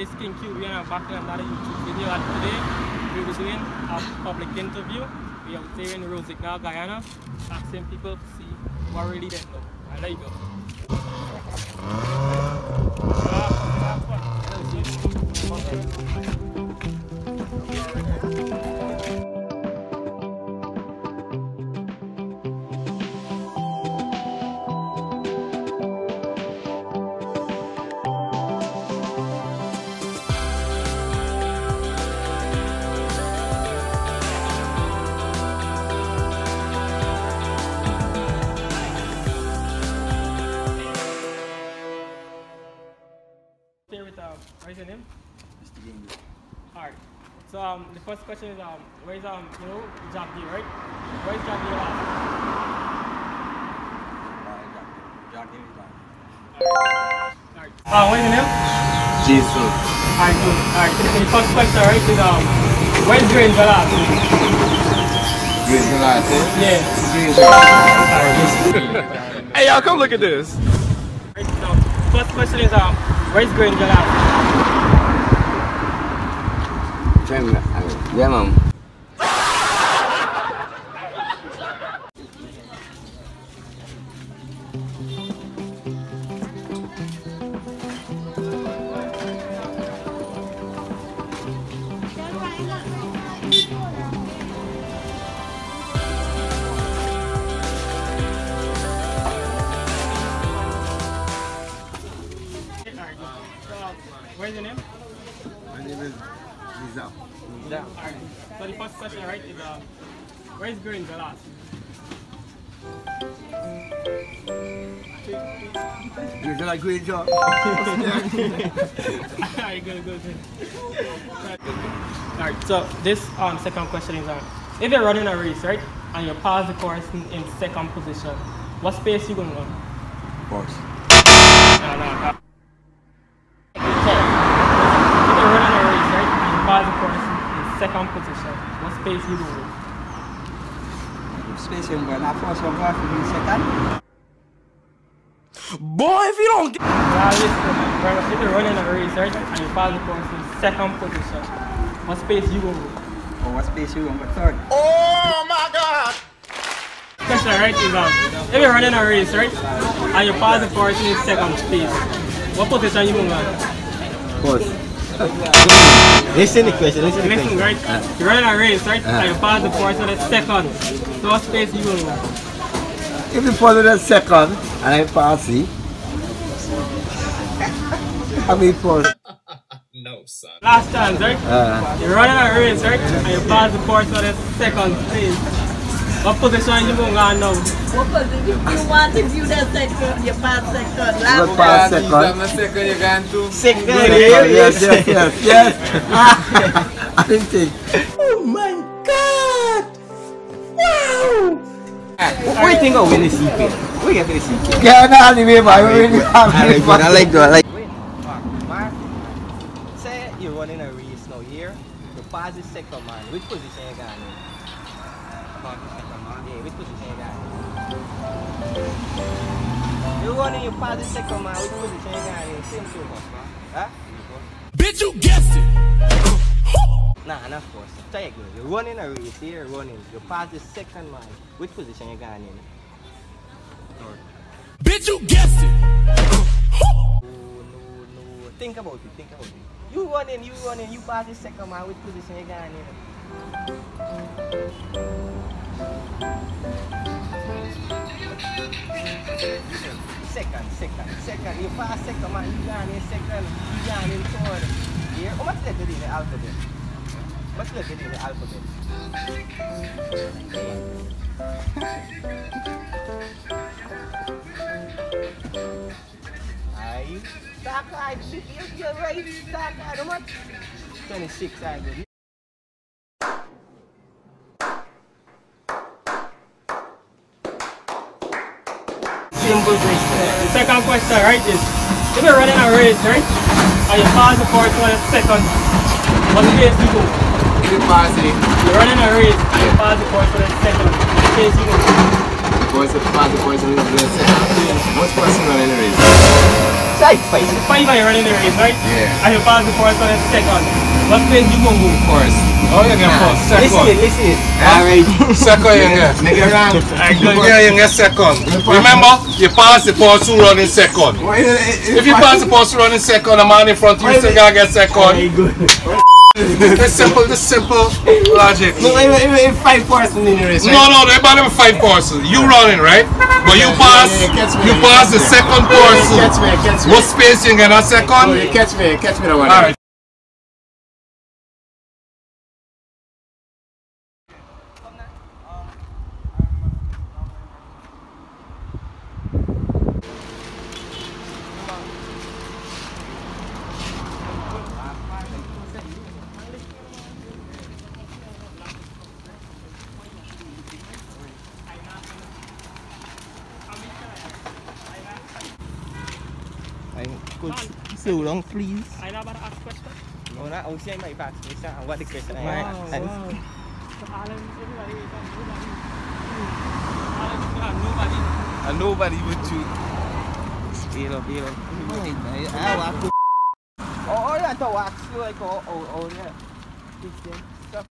it's King Q. We are back in another YouTube video and today we will be doing a public interview. We are in Rosignol, Guyana, asking people to see what really they know. Alright, there you go. Stay what is your name? Mr. Gingrich. Alright. So um, the first question is um, where is um, you know, Jack D, right? Where is Jack D last? Jack David Band. Alright. Uh, what is your name? Jason. Alright, good. Alright, so the first question, right, is um, where is Grain last? Great Galate. Yeah. Great Galate. Hey, y'all, come look at this. Right, so first question is um, where is Grain last? Yeah, ma'am. Question, right, is um, where is Grain last? You did a great job. Alright, good, good, good. Alright, so this um second question is um, if you're running a race, right, and you pass the course in, in second position, what space you gonna run? Course. No, no, no. So, if you're running a race, right, and you pass the course in second position, what space you gonna run? Space yung ba? Na first one for me second. Boy, if you don't get. Now, listen, brother, if you're running a race, right, and you pass the course in second position, what space you gonna run? Oh, what space you going for third? Oh my God! Question right is um, if you're running a race, right, and you pass the person in second space, what position you gonna run? course. Listen the question, listen the Listen, question. right, you're running a race, right, and you pass the person in second, so what space you gonna run? If you follow the second and I pass it, I mean first. No, son. Last chance, right? Uh, You're running a race, right, and you pass the person in second place. What position you gonna run now? What position you want if you the second, you pass second. you Last pass second. second you can do. Second, yes, yes, yes, yes. I didn't think. Oh my God! Wow! What do you think of winning CK? What do you get for the CK? Yeah, no, anyway, man. We really have I like that. I like that. I like. Mark, Mark, say you're running a race now here, you pass the second man, which position you going in? Yeah, which position you going in? You're running, you pass the second man, which position you going in? Same two. Bitch, you guessed it. Nah, not of course. Try again. You're running a race here, running. You pass the second man, which position you going in? Third. Bitch, you guessed it. No, no, no. Think about it, think about it. You running, you running, you pass the second man, which position you going in? Second, second, second. You pass second man, second, you third. Here, how oh, much letter in alphabet? What's letter in alphabet? Aye. Dark eye, you, you're right. Dark eye, how much? 26, I believe. Simple race. The second question, right, is if you're running a race, right, and you pass the first one second, what space you go? You pass it. You're running a race and you pass the first one second, what space you go? Boys, the pass the boys in the second. What's person running the race? Sa Five, five. Five are you running the race, right? Yeah. And you pass the first one and second. What place you gonna move first? Oh, you get first. Listen, Second. listen. Alright. Second, you get. Nigga rank. Yeah, you get second. Remember, you pass the person who running second. If you pass the person running second, the man in front of you still gotta get second. This simple, this simple logic. No, I mean, five person in the race. No, no, they about them five person. You running, right? But you pass, yeah, catch me. you pass the second person. Catch me, catch me. What space you get a second? Oh, you catch me, catch me the one. Alright. I could so long, please. I know about to ask question. No, not outside my back. Listen, what the question I Wow, wow. Alan, nobody. Alan, you nobody. And nobody would shoot. Bail up, bail up. I walk. Oh, yeah, to walk. You like, oh, oh, oh, yeah. Christian.